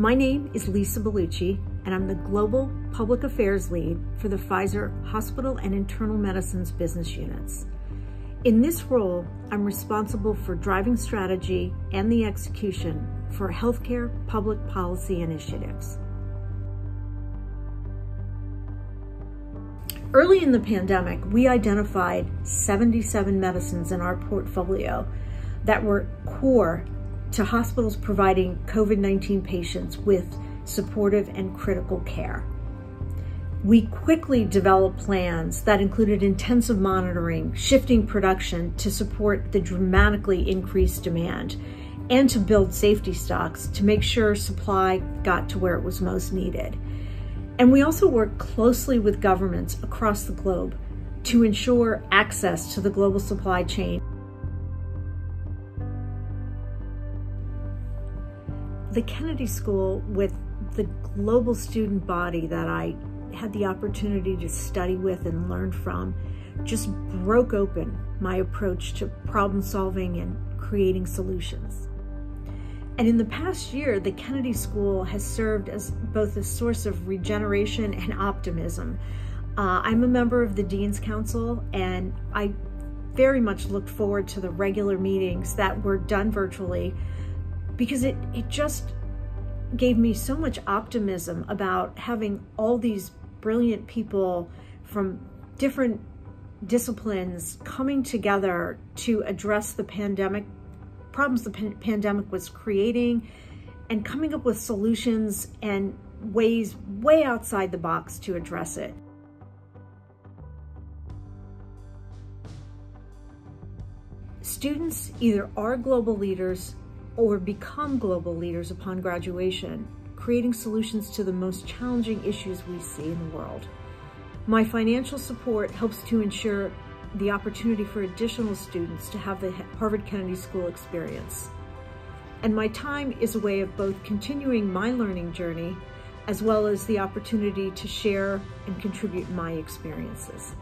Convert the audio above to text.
My name is Lisa Bellucci, and I'm the Global Public Affairs Lead for the Pfizer Hospital and Internal Medicine's business units. In this role, I'm responsible for driving strategy and the execution for healthcare public policy initiatives. Early in the pandemic, we identified 77 medicines in our portfolio that were core to hospitals providing COVID-19 patients with supportive and critical care. We quickly developed plans that included intensive monitoring, shifting production to support the dramatically increased demand, and to build safety stocks to make sure supply got to where it was most needed. And we also worked closely with governments across the globe to ensure access to the global supply chain. The Kennedy School, with the global student body that I had the opportunity to study with and learn from, just broke open my approach to problem solving and creating solutions. And in the past year, the Kennedy School has served as both a source of regeneration and optimism. Uh, I'm a member of the Dean's Council, and I very much looked forward to the regular meetings that were done virtually because it, it just gave me so much optimism about having all these brilliant people from different disciplines coming together to address the pandemic problems the pandemic was creating and coming up with solutions and ways way outside the box to address it. Students either are global leaders or become global leaders upon graduation, creating solutions to the most challenging issues we see in the world. My financial support helps to ensure the opportunity for additional students to have the Harvard Kennedy School experience. And my time is a way of both continuing my learning journey as well as the opportunity to share and contribute my experiences.